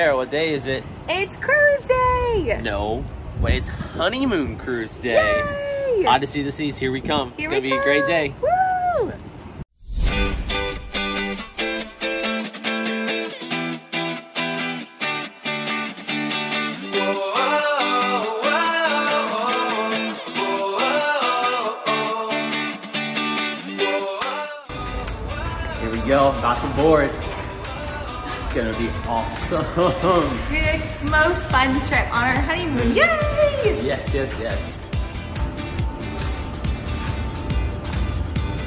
What day is it? It's cruise day! No, wait, it's honeymoon cruise day. Yay! Odyssey of the Seas, here we come. Here it's gonna we be a great day. Woo! Here we go, about to board. It's gonna be awesome. The most fun trip on our honeymoon. Yay! yes, yes, yes.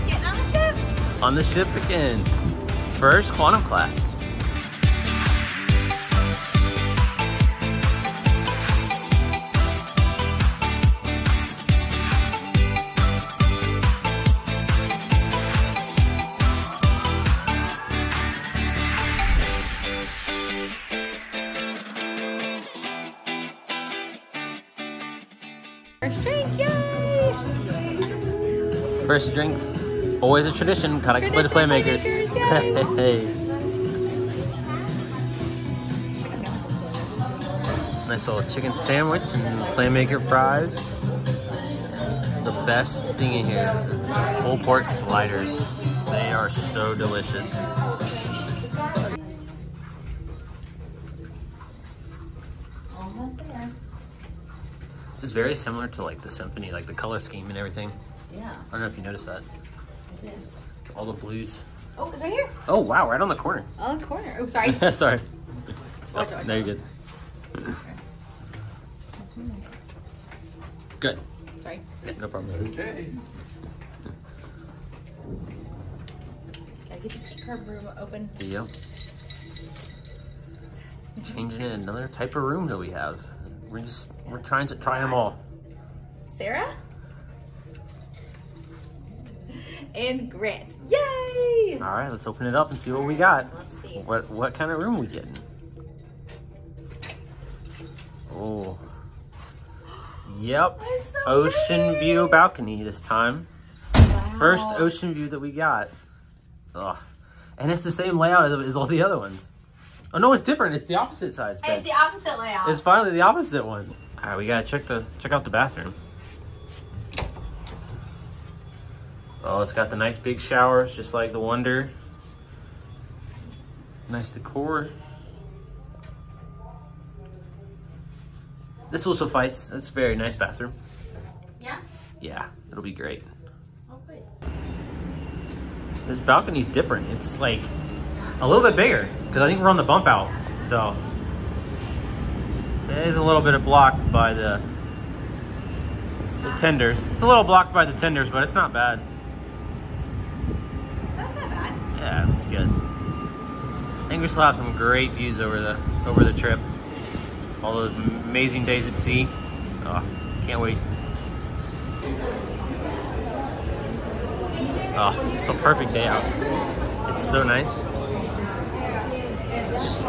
Getting on the ship. On the ship again. First quantum class. First drink, yay! First drinks. Always a tradition. Gotta play the playmakers. playmakers, Hey. Nice little chicken sandwich and playmaker fries. The best thing in here, pulled pork sliders. They are so delicious. This is very similar to like the symphony, like the color scheme and everything. Yeah, I don't know if you noticed that. I did. All the blues. Oh, it's right here. Oh wow, right on the corner. On the corner. Oh, sorry. Sorry. Watch Oh, it, watch no, it. you're good. Good. sorry. No problem. Okay. Gotta get the seat card room open. There you go. Changing in another type of room that we have. We're just we're trying to try them all. Sarah? And Grant. Yay! All right, let's open it up and see what we got. Let's see. What what kind of room we getting? Oh. Yep. So Ocean pretty. view balcony this time. Wow. First ocean view that we got. Ugh. And it's the same layout as, as all the other ones. Oh no, it's different. It's the opposite bed. It's the opposite layout. It's finally the opposite one. All right, we gotta check the check out the bathroom. Oh, it's got the nice big showers, just like the Wonder. Nice decor. This will suffice. It's a very nice bathroom. yeah? Yeah, it'll be great. Oh. This balcony's different. It's like a little bit bigger because I think we're on the bump out. So it is a little bit blocked by the, the tenders. It's a little blocked by the tenders, but it's not bad. That's not bad. Yeah, it looks good. I think we still have some great views over the over the trip. All those amazing days at sea. Oh, can't wait. Oh, it's a perfect day out. It's so nice. It's just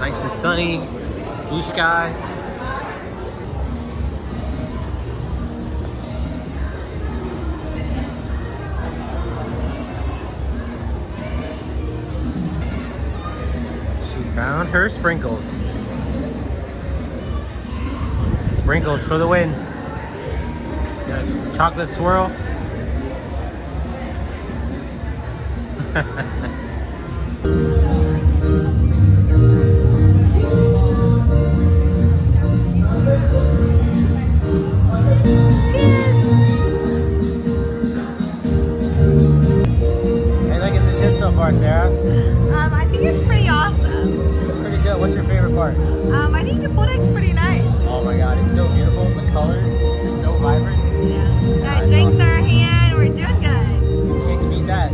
nice and sunny, blue sky. She found her sprinkles. Sprinkles for the win. Chocolate swirl. far, Sarah? Um, I think it's pretty awesome. Pretty good. What's your favorite part? Um, I think the deck's pretty nice. Oh my god, it's so beautiful. The colors are so vibrant. Yeah. Got drinks in our hand. We're doing good. Can't beat that.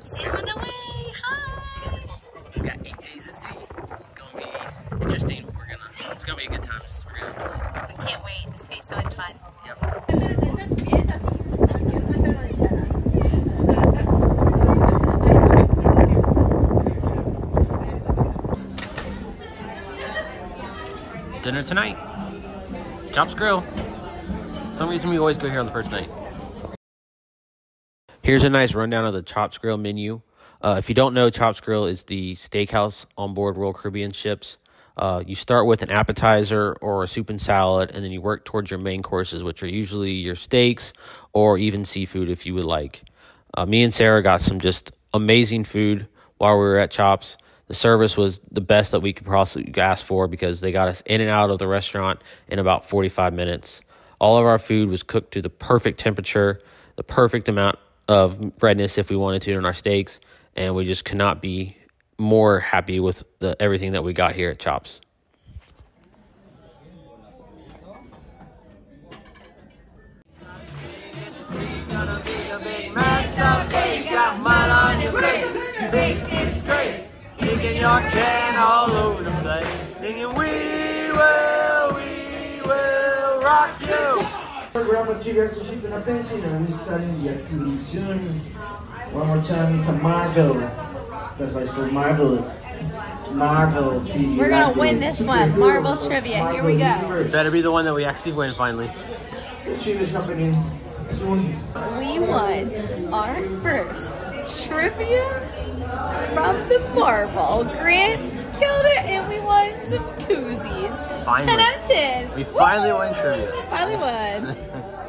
See you on the way. Hi. We got eight days at sea. Gonna be interesting. We're gonna. It's gonna be a good time. We're gonna. I can't wait. This is so much fun. Yep. Tonight. Chops Grill. Some reason we always go here on the first night. Here's a nice rundown of the Chops Grill menu. Uh, if you don't know, Chops Grill is the steakhouse on board Royal Caribbean ships. Uh, you start with an appetizer or a soup and salad, and then you work towards your main courses, which are usually your steaks or even seafood if you would like. Uh, me and Sarah got some just amazing food while we were at Chops. The service was the best that we could possibly ask for because they got us in and out of the restaurant in about 45 minutes. All of our food was cooked to the perfect temperature, the perfect amount of redness if we wanted to in our steaks, and we just could not be more happy with the everything that we got here at Chops. Kicking your chain all over the place, singing, We will, we will rock you. Program with Trivia Sheets and a Pencil, and we're starting the activity soon. One more time, it's a Marvel. That's why it's called Marvelous. Marvel Trivia. We're gonna Activity. win this Superheroes, one. Marvel Trivia. Here we go. universe. Better be the one that we actually win finally. This trivia is happening soon. We won our first trivia from the Marvel. Grant killed it and we won some koozies. Finally. 10 out of 10. We finally Woo! won trivia. Finally won.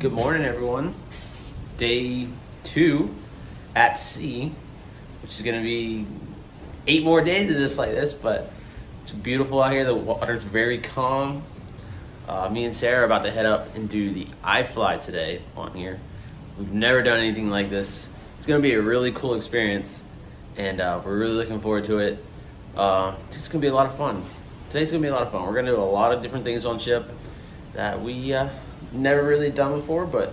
Good morning, everyone. Day two at sea, which is going to be eight more days of this like this, but it's beautiful out here. The water's very calm. Uh, me and Sarah are about to head up and do the iFly today on here. We've never done anything like this. It's going to be a really cool experience, and uh, we're really looking forward to it. Uh, it's going to be a lot of fun. Today's going to be a lot of fun. We're going to do a lot of different things on ship that we uh, never really done before, but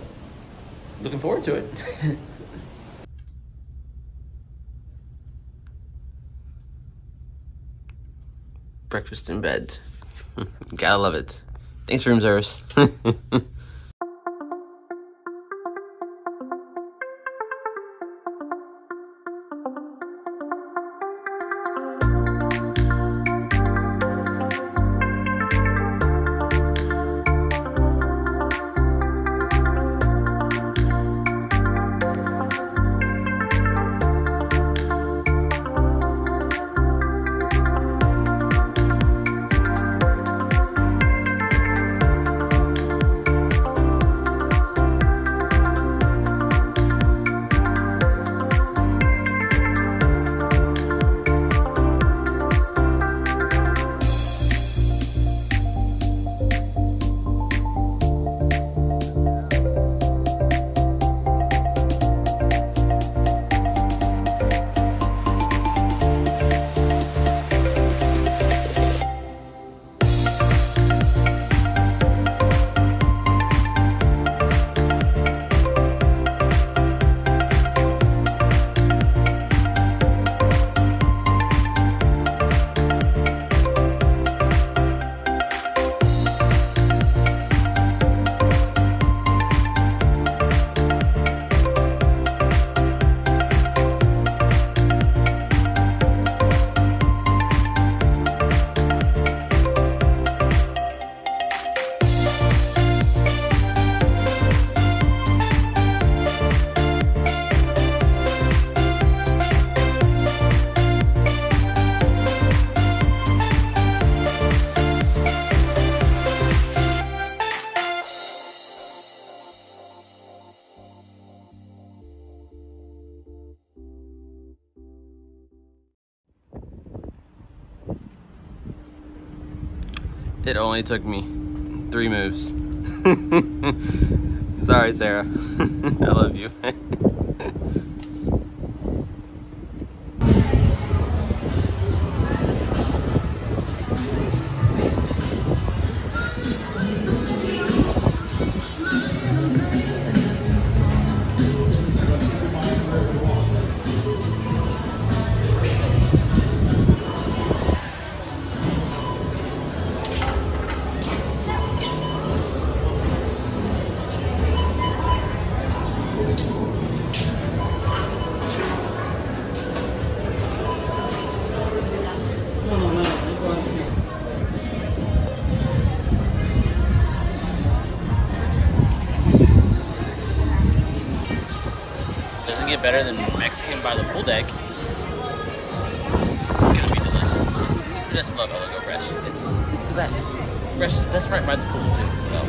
looking forward to it. Breakfast in bed. Gotta love it. Thanks, room service. It only took me three moves. Sorry, Sarah. I love you. better than Mexican by the pool deck. It's gonna be delicious. I just love El Loco Fresh. It's, it's the best. It's fresh, best right by the pool too. So.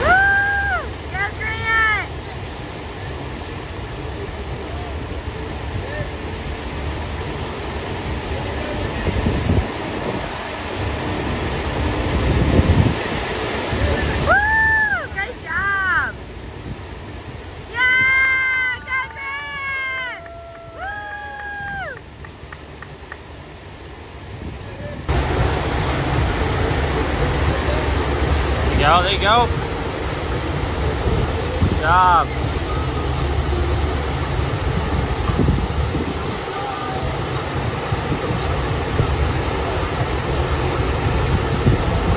Woo! Go Grant! Woo! Great job! Yeah! Go Grant! Woo! There you go, there you go. Good job.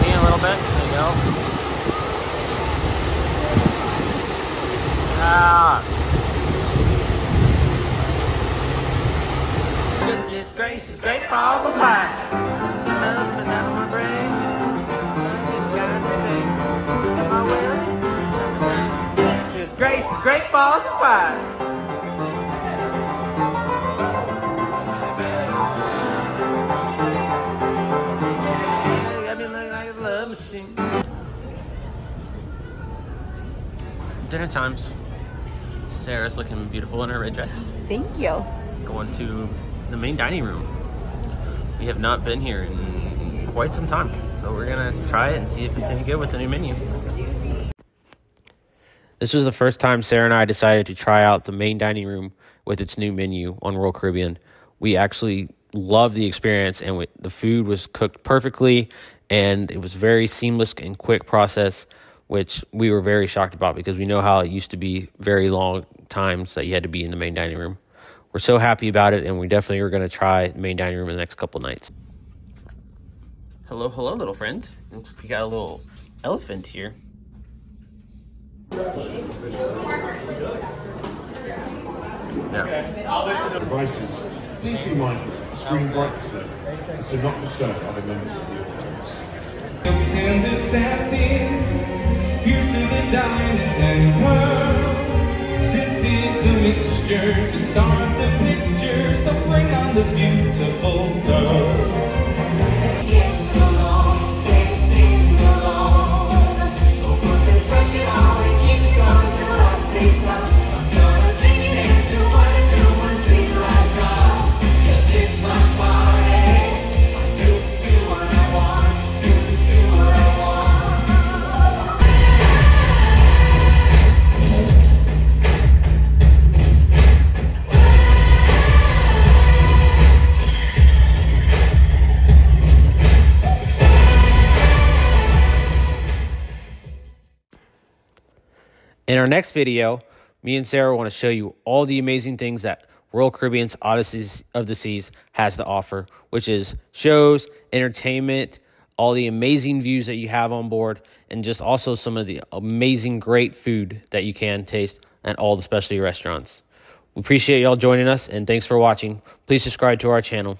Lean a little bit. There you go. Ah. Dinner times. Sarah's looking beautiful in her red dress. Thank you. Going to the main dining room. We have not been here in quite some time, so we're gonna try it and see if it's any good with the new menu. This was the first time Sarah and I decided to try out the main dining room with its new menu on Royal Caribbean. We actually loved the experience, and we, the food was cooked perfectly, and it was very seamless and quick process, which we were very shocked about because we know how it used to be very long times that you had to be in the main dining room. We're so happy about it, and we definitely are going to try the main dining room in the next couple nights. Hello, hello, little friend. Looks like we got a little elephant here. Yeah. devices, please be mindful of the screen brightness level so not disturb other members of the audience. Silks and the satins, here's to the diamonds and pearls. This is the mixture to start the picture, so bring on the beautiful girls. In our next video, me and Sarah want to show you all the amazing things that Royal Caribbean's Odysseys of the Seas has to offer, which is shows, entertainment, all the amazing views that you have on board, and just also some of the amazing, great food that you can taste at all the specialty restaurants. We appreciate y'all joining us, and thanks for watching. Please subscribe to our channel.